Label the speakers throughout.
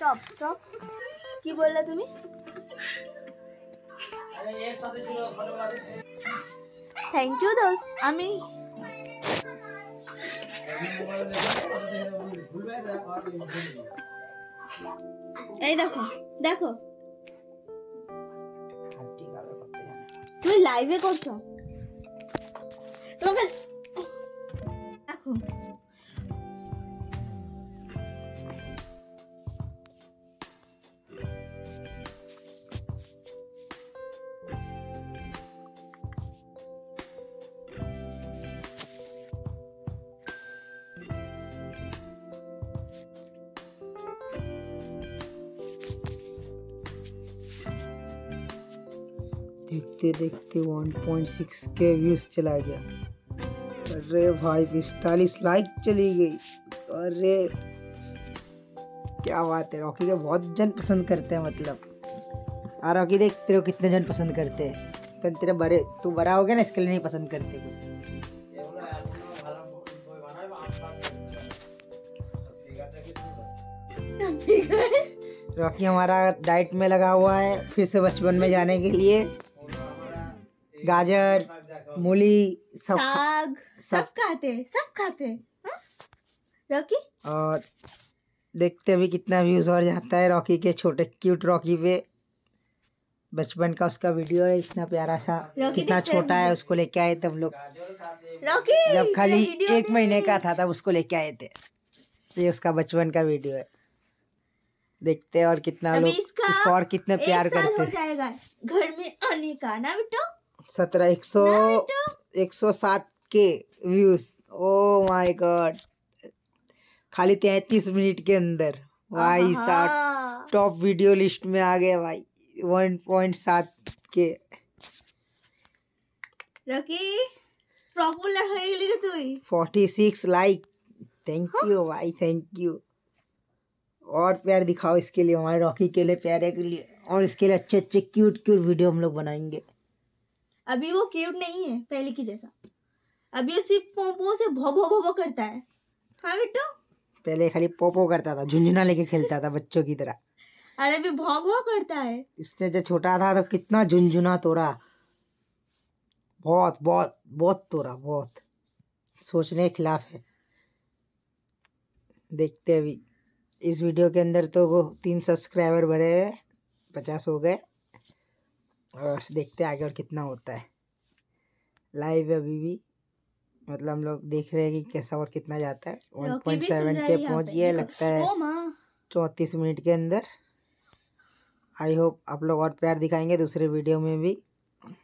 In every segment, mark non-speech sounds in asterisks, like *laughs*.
Speaker 1: Stop stop কি বললে তুমি? থ্যাংক ইউ দোস্ত। আমি এই দেখো দেখো। তুমি লাইভে করছ। তোমাকে
Speaker 2: देखते देखते 1.6 के व्यूज़ चला गया। अरे भाई पिस्तालीस लाइक चली गई। अरे क्या बात है रॉकी के बहुत जन पसंद करते हैं मतलब। आ रॉकी देख तेरे को कितने जन पसंद करते हैं। तो तेरे बड़े तू बड़ा हो गया ना इसके लिए नहीं पसंद करते कोई। रॉकी हमारा डाइट में लगा हुआ है फिर से बचपन में जाने के लिए। गाजर मूली सब
Speaker 1: साग सब खाते सब खाते हाँ? रॉकी?
Speaker 2: और देखते अभी कितना व्यूज़ और जाता है रॉकी के छोटे क्यूट रॉकी पे। बचपन का उसका वीडियो है इतना प्यारा सा। कितना छोटा है उसको लेके आए तब लोग।
Speaker 1: रॉकी
Speaker 2: जब खाली एक महीने का था तब उसको लेके आए थे। ये उसका बचपन का वीडियो है। देखते हैं और कितना लोग
Speaker 1: इसको
Speaker 2: और कितने प्यार करते
Speaker 1: हैं। घर में आने का ना बेटा?
Speaker 2: सत्रह एक सौ एक सौ सात के व्यूज ओ माय गॉड खाली तैतीस मिनट के अंदर भाई साहब
Speaker 1: आहा।
Speaker 2: टॉप वीडियो लिस्ट में आ गए भाई वन पॉइंट सात के
Speaker 1: রকি পপুলার হয়ে গেলি রে তুই
Speaker 2: forty six like thank you भाई थैंक यू और प्यार दिखाओ इसके लिए हमारे रॉकी के लिए प्यारे के लिए और इसके लिए अच्छे अच्छे क्यूट क्यूट वीडियो हम लोग बनाएंगे
Speaker 1: अभी वो क्यूट नहीं है पहले की जैसा। अभी वो सिर्फ़ पोपो से भो भो भो भो करता है। हाँ बेटो
Speaker 2: पहले खाली पोपो करता था झुंझुना लेके खेलता था बच्चों की तरह।
Speaker 1: और अभी भो भो करता है।
Speaker 2: इससे जब छोटा था तो कितना झुंझुना तोड़ा। बहुत बहुत बहुत तोड़ा बहुत। सोचने के खिलाफ है। देखते अभी। इस वीडियो के अंदर तो वो तीन सब्सक्राइबर बढ़े हैं पचास हो गए। और देखते हैं आगे और कितना होता है। लाइव है अभी भी मतलब हम लोग देख रहे हैं कि कैसा और कितना जाता है। वन पॉइंट सेवन के पहुँच गया लगता है चौंतीस मिनट के अंदर। आई होप आप लोग और प्यार दिखाएँगे दूसरे वीडियो में भी।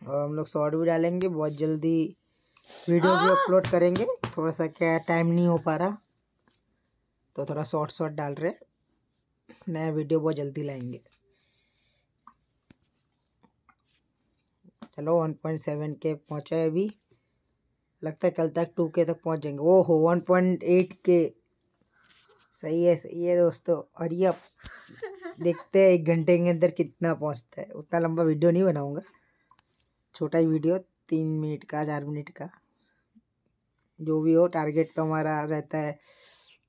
Speaker 2: और हम लोग शॉर्ट भी डालेंगे बहुत जल्दी वीडियो भी अपलोड करेंगे। थोड़ा सा क्या टाइम नहीं हो पा रहा। तो थोड़ा शॉर्ट शॉर्ट डाल रहे नया वीडियो बहुत जल्दी लाएँगे। चलो 1.7 के पहुँचा है अभी। लगता है कल तक 2 के तक पहुँच जाएँगे। ओ हो 1.8 के सही है सही है दोस्तों। और ये अब देखते हैं एक घंटे के अंदर कितना पहुँचता है। उतना लंबा वीडियो नहीं बनाऊँगा। छोटा ही वीडियो तीन मिनट का, चार मिनट का। जो भी हो टारगेट तो हमारा रहता है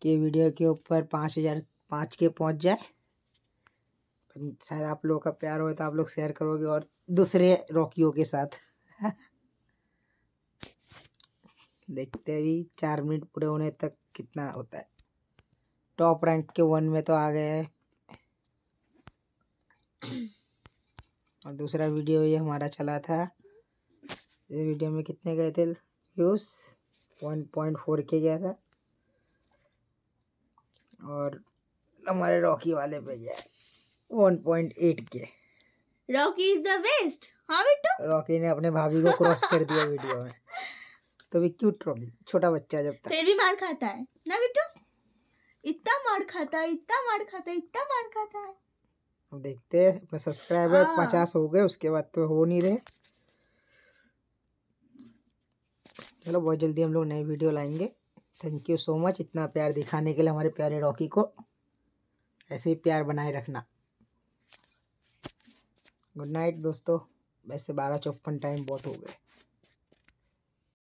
Speaker 2: कि वीडियो के ऊपर पाँच हज़ार, पाँच के पहुँच जाए। शायद आप लोगों का प्यार हो तो आप लोग शेयर करोगे और दूसरे रॉकियों के साथ। *laughs* देखते अभी, चार मिनट पूरे होने तक कितना होता है। टॉप रैंक के वन में तो आ गए हैं। और दूसरा वीडियो ये हमारा चला था। इस वीडियो में कितने गए थे? व्यूज़ वन पॉइंट फोर के गया था। और हमारे रॉकी वाले पे गया one point eight K.
Speaker 1: Rocky is the best हाँ बेटो
Speaker 2: रॉकी ने अपने भाभी को क्रॉस कर दिया *laughs* वीडियो में। तो भी क्यूट रॉकी छोटा बच्चा जब तक
Speaker 1: फिर भी मार खाता है ना बेटो इतना मार खाता है इतना मार खाता है इतना मार खाता है।
Speaker 2: अब देखते हैं अपने सब्सक्राइबर
Speaker 1: हाँ।
Speaker 2: पचास हो गए उसके बाद तो हो नहीं रहे। चलो बहुत जल्दी हम लोग नई वीडियो लाएँगे। थैंक यू सो मच इतना प्यार दिखाने के लिए हमारे प्यारे रॉकी को। ऐसे ही प्यार बनाए रखना। गुड नाइट दोस्तों। वैसे बारह चौपन टाइम बहुत हो गए।